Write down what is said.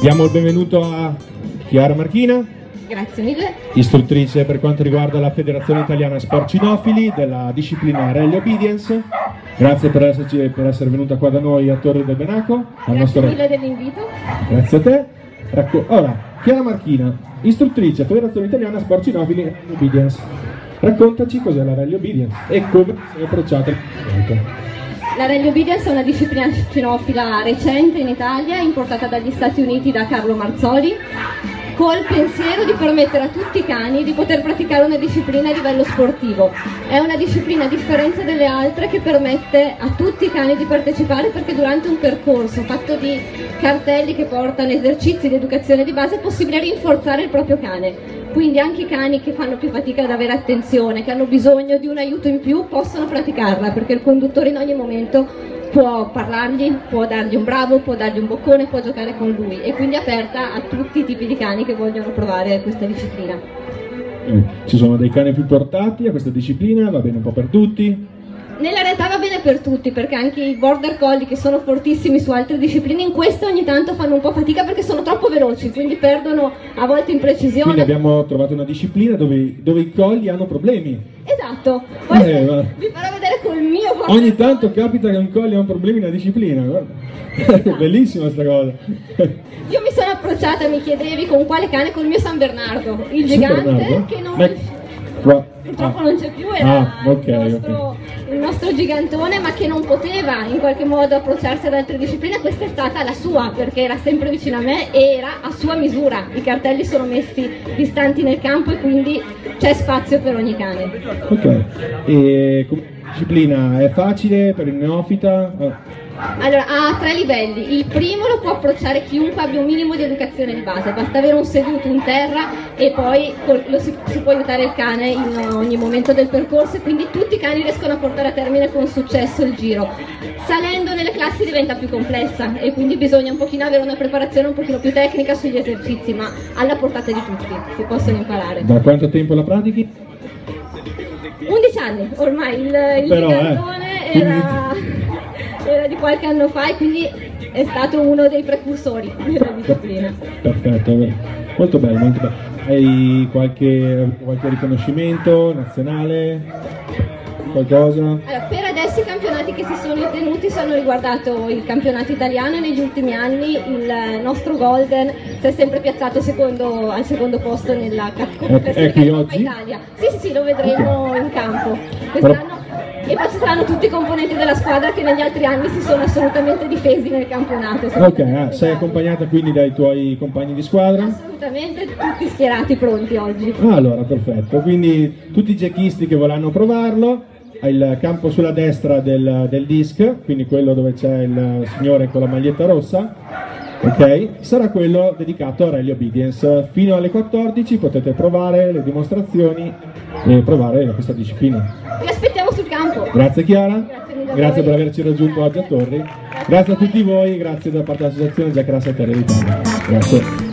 Diamo il benvenuto a Chiara Marchina, Grazie mille. istruttrice per quanto riguarda la Federazione Italiana Sport Cinofili della disciplina Rally Obedience. Grazie per, esserci, per essere venuta qua da noi a Torre del Benaco. Grazie nostro- mille dell'invito. Grazie a te. Racco- ora, Chiara Marchina, istruttrice Federazione Italiana Sport Cinofili Rally Obedience. Raccontaci cos'è la Rally Obedience e come sei approcciata al progetto. La Rally Obedience è una disciplina cinofila recente in Italia, importata dagli Stati Uniti da Carlo Marzoli, col pensiero di permettere a tutti i cani di poter praticare una disciplina a livello sportivo. È una disciplina a differenza delle altre che permette a tutti i cani di partecipare perché durante un percorso fatto di cartelli che portano esercizi di educazione di base è possibile rinforzare il proprio cane. Quindi anche i cani che fanno più fatica ad avere attenzione, che hanno bisogno di un aiuto in più, possono praticarla perché il conduttore in ogni momento può parlargli, può dargli un bravo, può dargli un boccone, può giocare con lui e quindi è aperta a tutti i tipi di cani che vogliono provare questa disciplina. Eh, Ci sono dei cani più portati a questa disciplina, va bene un po' per tutti. Nella realtà va bene per tutti perché anche i border collie che sono fortissimi su altre discipline in queste ogni tanto fanno un po' fatica perché sono troppo veloci, quindi perdono a volte in precisione. Quindi abbiamo trovato una disciplina dove, dove i colli hanno problemi. Esatto, poi Eh, vi farò vedere col mio border Ogni tanto capita che un colli ha un problema in una disciplina. guarda. Bellissima sta cosa. Io mi sono approcciata, mi chiedevi con quale cane, con il mio San Bernardo, il San gigante Bernardo? che non... Ma- qua- Purtroppo non c'è più, era Ah, ok, il, nostro, il nostro gigantone, ma che non poteva in qualche modo approcciarsi ad altre discipline. Questa è stata la sua, perché era sempre vicino a me e era a sua misura. I cartelli sono messi distanti nel campo e quindi c'è spazio per ogni cane. Ok. E disciplina è facile per il neofita? Ah, Allora, ha tre livelli. Il primo lo può approcciare chiunque abbia un minimo di educazione di base, basta avere un seduto in terra e poi lo si, si può aiutare il cane in ogni momento del percorso e quindi tutti i cani riescono a portare a termine con successo il giro. Salendo nelle classi diventa più complessa e quindi bisogna un pochino avere una preparazione un pochino più tecnica sugli esercizi, ma alla portata di tutti, si possono imparare. Da quanto tempo la pratichi? 11 anni ormai, il, il Però, eh, gigantone era, era di qualche anno fa e quindi è stato uno dei precursori della disciplina. Perfetto, molto bello, molto bello. Hai qualche, qualche riconoscimento nazionale? Qualcosa? Allora, per adesso i campionati che si sono tenuti sono riguardato il campionato italiano e negli ultimi anni il nostro Golden si è sempre piazzato secondo- al secondo posto nella ca- È- è qui Coppa oggi? Italia. Sì, sì, sì, lo vedremo in campo. Quest'anno e poi ci saranno tutti i componenti della squadra che negli altri anni si sono assolutamente difesi nel campionato. Ok, ah, sei accompagnata quindi dai tuoi compagni di squadra? Assolutamente tutti schierati pronti oggi. Ah, allora, perfetto. Quindi tutti i giochisti che vorranno provarlo, il campo sulla destra del, del disc, quindi quello dove c'è il signore con la maglietta rossa, ok? Sarà quello dedicato a Rally Obedience. Fino alle 14 potete provare le dimostrazioni e provare questa disciplina. Vi aspettiamo sul campo. Grazie Chiara, Grazie grazie per averci raggiunto oggi a Torri, grazie a tutti voi, grazie da parte dell'associazione Russell Terra d'Italia. Grazie.